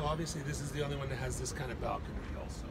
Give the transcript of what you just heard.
So obviously this is the only one that has this kind of balcony also.